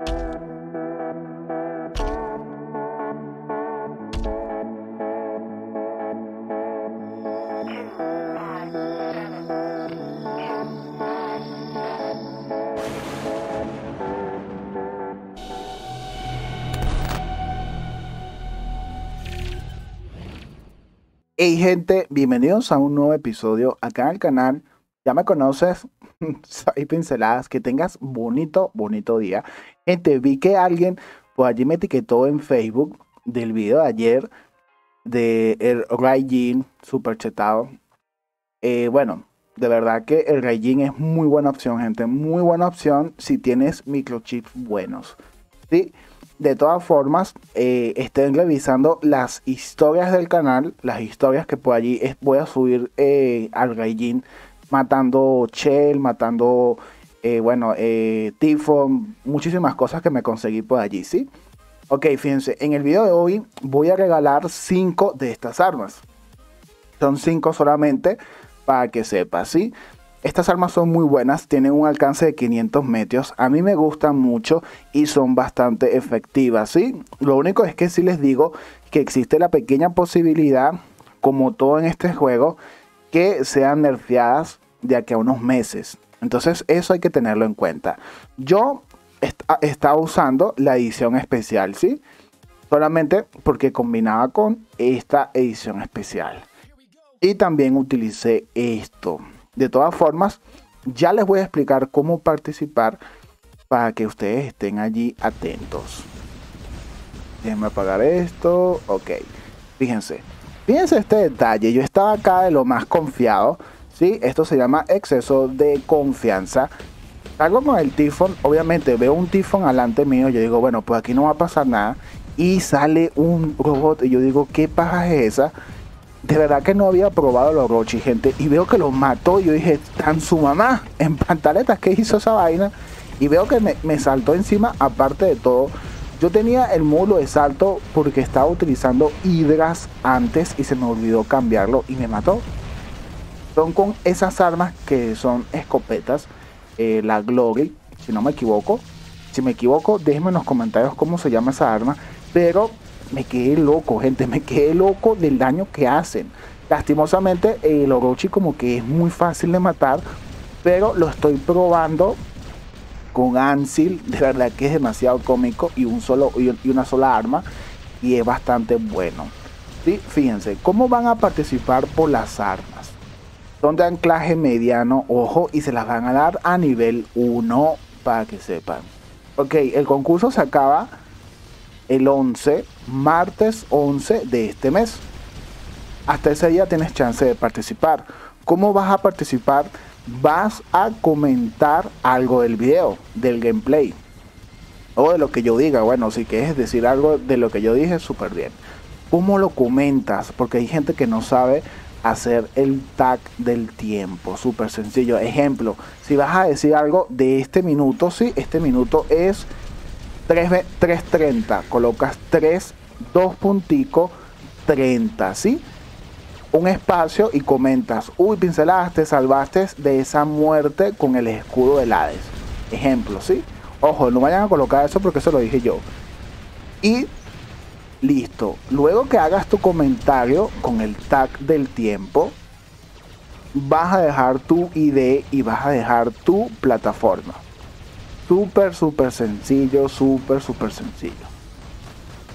Hey gente, bienvenidos a un nuevo episodio acá el canal. Ya me conoces, soy Pinceladas, que tengas bonito, bonito día. Gente, vi que alguien por allí me etiquetó en Facebook del video de ayer de el Raijin super chetado. Eh, bueno, de verdad que el Raijin es muy buena opción, gente. Muy buena opción si tienes microchips buenos. ¿sí? De todas formas, eh, estén revisando las historias del canal, las historias que por allí voy a subir eh, al Gaijin matando Shell, matando, eh, bueno, eh, Tifon, muchísimas cosas que me conseguí por allí, ¿sí? Ok, fíjense, en el video de hoy voy a regalar 5 de estas armas. Son 5 solamente para que sepas, ¿sí? Estas armas son muy buenas, tienen un alcance de 500 metros. A mí me gustan mucho y son bastante efectivas, ¿sí? Lo único es que sí les digo que existe la pequeña posibilidad, como todo en este juego, que sean nerfeadas de aquí a unos meses. Entonces eso hay que tenerlo en cuenta. Yo estaba usando la edición especial, ¿sí? Solamente porque combinaba con esta edición especial. Y también utilicé esto. De todas formas, ya les voy a explicar cómo participar para que ustedes estén allí atentos. Déjenme apagar esto. Ok. Fíjense. Fíjense este detalle. Yo estaba acá de lo más confiado. ¿sí? Esto se llama exceso de confianza. Salgo con el tifón. Obviamente veo un tifón alante mío. Yo digo, bueno, pues aquí no va a pasar nada. Y sale un robot. Y yo digo, ¿qué paja es esa? de verdad que no había probado los Orochi, gente. Y veo que lo mató. Yo dije, tan su mamá en pantaletas, ¿qué hizo esa vaina? Y veo que me, saltó encima, aparte de todo. Yo tenía el módulo de salto porque estaba utilizando hidras antes y se me olvidó cambiarlo y me mató. Son con esas armas que son escopetas, eh, la Glory, si no me equivoco. Si me equivoco, déjenme en los comentarios cómo se llama esa arma. Pero me quedé loco, gente, me quedé loco del daño que hacen. Lastimosamente, el Orochi como que es muy fácil de matar, pero lo estoy probando con Ansil, de verdad que es demasiado cómico y, un solo, y una sola arma, y es bastante bueno. ¿Sí? Fíjense, ¿cómo van a participar por las armas? Son de anclaje mediano, ojo, y se las van a dar a nivel 1 para que sepan. Ok, el concurso se acaba el 11, martes 11 de este mes. Hasta ese día tienes chance de participar. ¿Cómo vas a participar? Vas a comentar algo del video, del gameplay. O de lo que yo diga. Bueno, si quieres decir algo de lo que yo dije, súper bien. ¿Cómo lo comentas? Porque hay gente que no sabe hacer el tag del tiempo. Súper sencillo. Ejemplo, si vas a decir algo de este minuto, sí, este minuto es 3.30, colocas 3, 2 puntico, 30, ¿sí? Un espacio y comentas, uy, pincelaste, salvaste de esa muerte con el escudo de Hades. Ejemplo, ¿sí? Ojo, no vayan a colocar eso porque eso lo dije yo. Y listo. Luego que hagas tu comentario con el tag del tiempo, vas a dejar tu ID y vas a dejar tu plataforma. Súper, súper sencillo, súper, súper sencillo.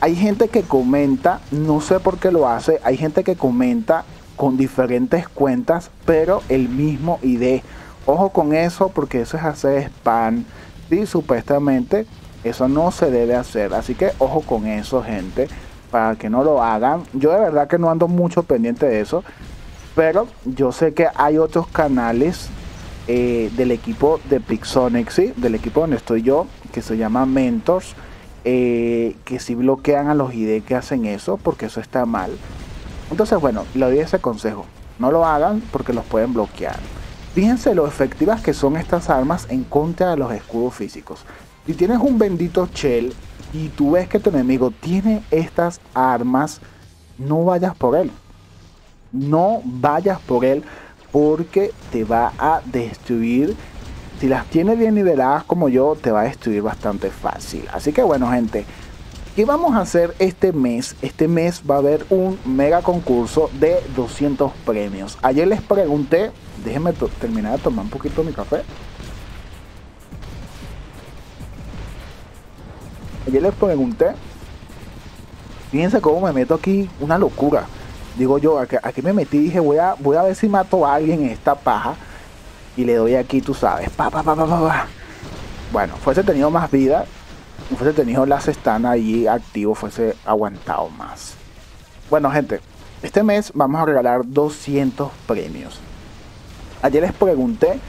Hay gente que comenta, no sé por qué lo hace, hay gente que comenta con diferentes cuentas, pero el mismo ID. Ojo con eso porque eso es hacer spam. Y supuestamente eso no se debe hacer. Así que ojo con eso, gente, para que no lo hagan. Yo de verdad que no ando mucho pendiente de eso. Pero yo sé que hay otros canales eh, del equipo de Pixonic, del equipo donde estoy yo, que se llama Mentors, eh, que si bloquean a los ID que hacen eso, porque eso está mal. Entonces, bueno, le doy ese consejo. No lo hagan porque los pueden bloquear. Fíjense lo efectivas que son estas armas en contra de los escudos físicos. Si tienes un bendito Shell y tú ves que tu enemigo tiene estas armas, no vayas por él. No vayas por él porque te va a destruir si las tienes bien niveladas como yo, te va a destruir bastante fácil. Así que bueno, gente, ¿qué vamos a hacer este mes? Este mes va a haber un mega concurso de 200 premios. Ayer les pregunté, déjenme terminar de tomar un poquito mi café. Ayer les pregunté, fíjense cómo me meto aquí, una locura. Digo yo, aquí, me metí y dije, voy a, voy a ver si mato a alguien en esta paja y le doy aquí, tú sabes, pa, pa, pa, pa, pa, Bueno, fuese tenido más vida, fuese tenido las están ahí activos, fuese aguantado más. Bueno, gente, este mes vamos a regalar 200 premios. Ayer les pregunté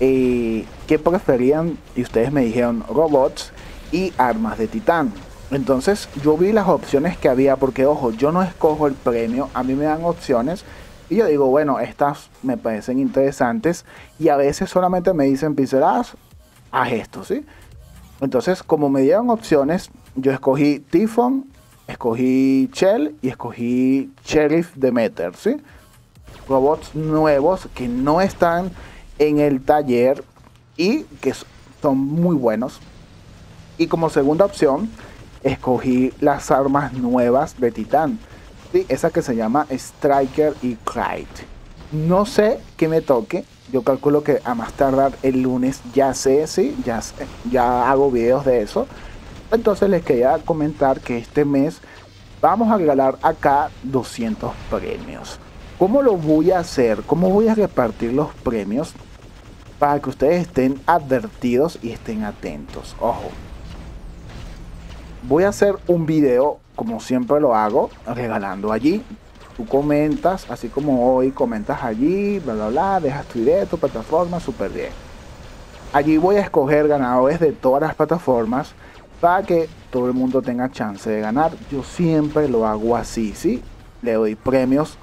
eh, qué preferían y ustedes me dijeron robots y armas de titán. Entonces yo vi las opciones que había porque ojo, yo no escojo el premio, a mí me dan opciones y yo digo, bueno, estas me parecen interesantes y a veces solamente me dicen pinceladas, haz esto, ¿sí? Entonces, como me dieron opciones, yo escogí Typhon, escogí Shell y escogí Sheriff Demeter, ¿sí? Robots nuevos que no están en el taller y que son muy buenos. Y como segunda opción, escogí las armas nuevas de Titán esa que se llama Striker y Kite. No sé qué me toque. Yo calculo que a más tardar el lunes ya sé, sí, ya, ya hago videos de eso. Entonces les quería comentar que este mes vamos a regalar acá 200 premios. ¿Cómo lo voy a hacer? ¿Cómo voy a repartir los premios? Para que ustedes estén advertidos y estén atentos. Ojo. Voy a hacer un video como siempre lo hago, regalando allí. Tú comentas, así como hoy comentas allí, bla, bla, bla, dejas tu idea, tu plataforma, súper bien. Allí voy a escoger ganadores de todas las plataformas para que todo el mundo tenga chance de ganar. Yo siempre lo hago así, ¿sí? Le doy premios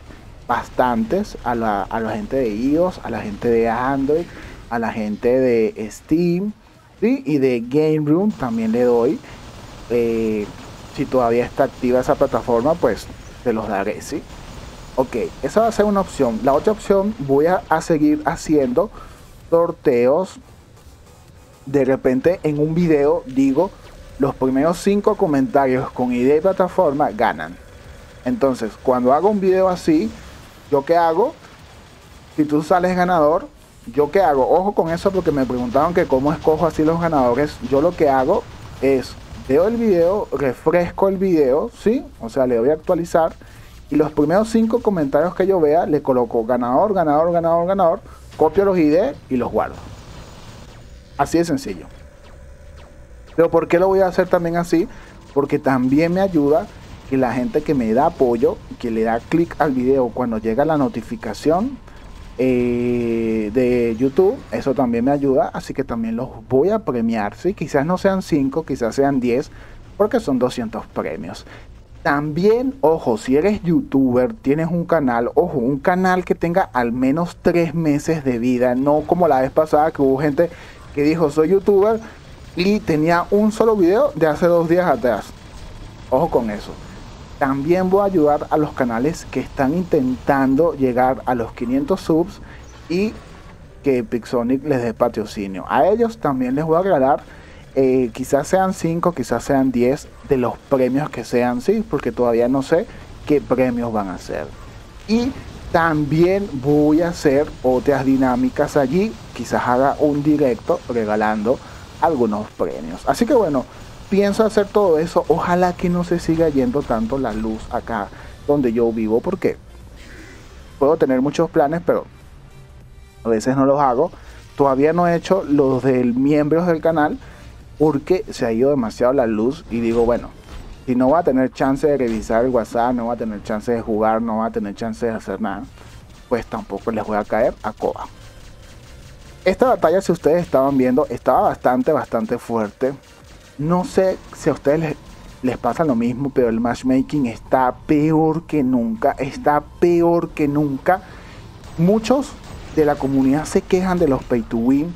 bastantes a la, a la gente de iOS, a la gente de Android, a la gente de Steam, ¿sí? Y de Game Room también le doy. Eh, si todavía está activa esa plataforma, pues te los daré, ¿sí? Ok, esa va a ser una opción. La otra opción, voy a, seguir haciendo sorteos. De repente en un video digo, los primeros cinco comentarios con idea y plataforma ganan. Entonces, cuando hago un video así, ¿yo qué hago? Si tú sales ganador, ¿yo qué hago? Ojo con eso porque me preguntaron que cómo escojo así los ganadores. Yo lo que hago es veo el video, refresco el video, ¿sí? O sea, le voy a actualizar y los primeros cinco comentarios que yo vea le coloco ganador, ganador, ganador, ganador, copio los ID y los guardo. Así de sencillo. Pero ¿por qué lo voy a hacer también así? Porque también me ayuda que la gente que me da apoyo, que le da clic al video cuando llega la notificación, eh, de YouTube. Eso también me ayuda, así que también los voy a premiar. ¿sí? Quizás no sean 5, quizás sean 10, porque son 200 premios. También, ojo, si eres youtuber, tienes un canal, ojo, un canal que tenga al menos 3 meses de vida, no como la vez pasada que hubo gente que dijo soy youtuber y tenía un solo video de hace dos días atrás. Ojo con eso. También voy a ayudar a los canales que están intentando llegar a los 500 subs y que Pixonic les dé patrocinio. A ellos también les voy a regalar, eh, quizás sean 5, quizás sean 10 de los premios que sean, sí, porque todavía no sé qué premios van a ser. Y también voy a hacer otras dinámicas allí, quizás haga un directo regalando algunos premios. Así que bueno, pienso hacer todo eso, ojalá que no se siga yendo tanto la luz acá donde yo vivo, porque puedo tener muchos planes, pero a veces no los hago. Todavía no he hecho los del miembros del canal porque se ha ido demasiado la luz y digo, bueno, si no va a tener chance de revisar el WhatsApp, no va a tener chance de jugar, no va a tener chance de hacer nada, pues tampoco les voy a caer a coba. Esta batalla, si ustedes estaban viendo, estaba bastante, bastante fuerte. No sé si a ustedes les, pasa lo mismo, pero el matchmaking está peor que nunca. Está peor que nunca. Muchos de la comunidad se quejan de los pay to win.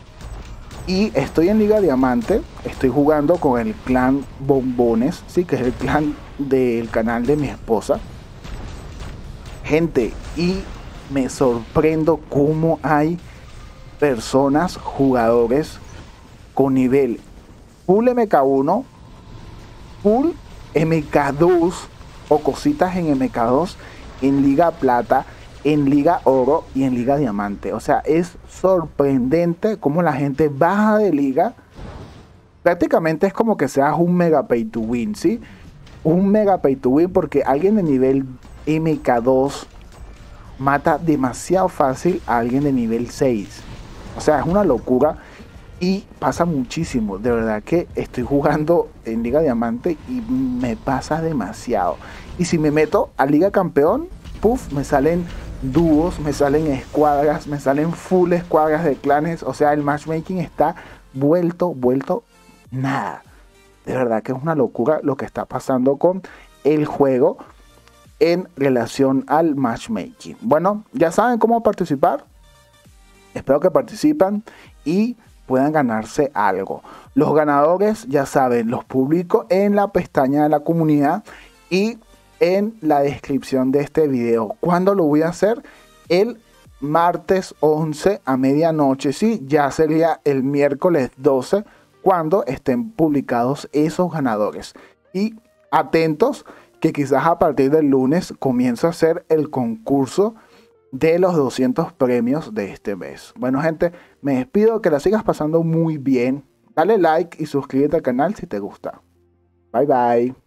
Y estoy en Liga Diamante. Estoy jugando con el clan Bombones. Sí, que es el clan del canal de mi esposa. Gente, y me sorprendo cómo hay personas, jugadores con nivel full MK1, full MK2 o cositas en MK2 en Liga Plata, en Liga Oro y en Liga Diamante. O sea, es sorprendente cómo la gente baja de liga. Prácticamente es como que seas un mega pay to win, ¿sí? Un mega pay to win porque alguien de nivel MK2 mata demasiado fácil a alguien de nivel 6. O sea, es una locura y pasa muchísimo. De verdad que estoy jugando en Liga Diamante y me pasa demasiado. Y si me meto a Liga Campeón, puff, me salen dúos, me salen escuadras, me salen full escuadras de clanes. O sea, el matchmaking está vuelto, vuelto nada. De verdad que es una locura lo que está pasando con el juego en relación al matchmaking. Bueno, ya saben cómo participar. Espero que participen y puedan ganarse algo. Los ganadores, ya saben, los publico en la pestaña de la comunidad y en la descripción de este video. ¿Cuándo lo voy a hacer? El martes 11 a medianoche. Sí, ya sería el miércoles 12 cuando estén publicados esos ganadores. Y atentos que quizás a partir del lunes comienzo a hacer el concurso de los 200 premios de este mes. Bueno, gente, me despido, que la sigas pasando muy bien. Dale like y suscríbete al canal si te gusta. Bye bye.